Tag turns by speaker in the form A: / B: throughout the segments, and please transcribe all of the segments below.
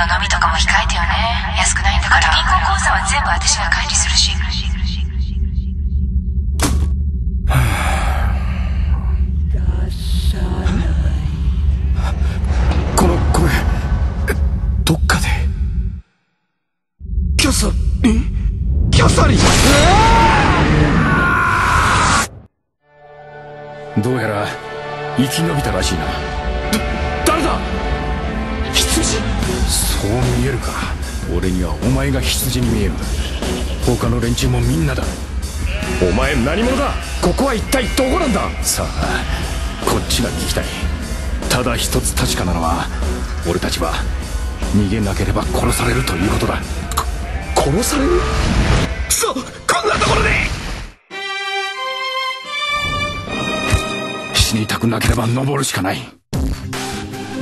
A: の飲みとかも控えてよね。安くないんだから。銀行口座は全部私が管理するし。
B: この声えどっかで。キャサリン？キャサリン？どうやら生き延びたらしいな。誰だ？羊そう見えるか。俺にはお前が羊に見える。他の連中もみんなだ。お前何者だ？ここは一体どこなんだ？さあこっちが聞きたい。ただ一つ確かなのは俺たちは逃げなければ殺されるということだ。こ殺される？くそこんなところで！死にたくなければ登るしかない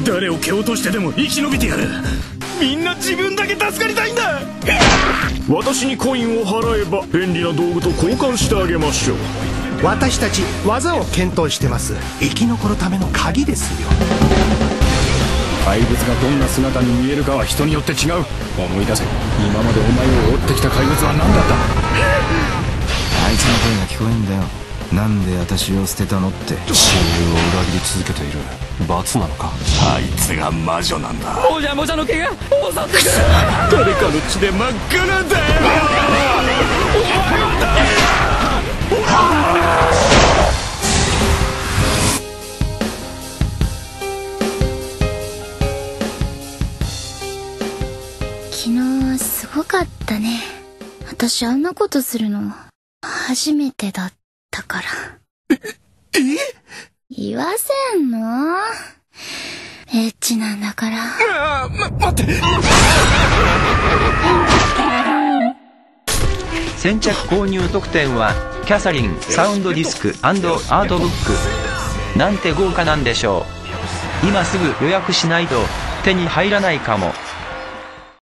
B: 誰を蹴落としてでも生き延びてやる。みんな自分だけ助かりたいんだ。
C: 私にコインを払えば便利な道具と交換してあげましょう。
D: 私たち技を検討してます。生き残るための鍵ですよ。
B: 怪物がどんな姿に見えるかは人によって違う。思い出せ。今までお前を追ってきた怪物は何だった。
E: あいつの声が聞こえんだよなんで私を捨てたのって親友を裏切り続けている。罰なのか？
C: あいつが魔女なんだ。
F: おじゃもじゃの毛が襲ってくる。
C: 誰かの血で真っ赤なんだよ。
G: 昨日すごかったね。私あんなことするの初めてだったから。え言わせんの？エッチなんだから。
H: 先着購入特典はキャサリンサウンドディスクアートブック。なんて豪華なんでしょう。今すぐ予約しないと手に入らないかも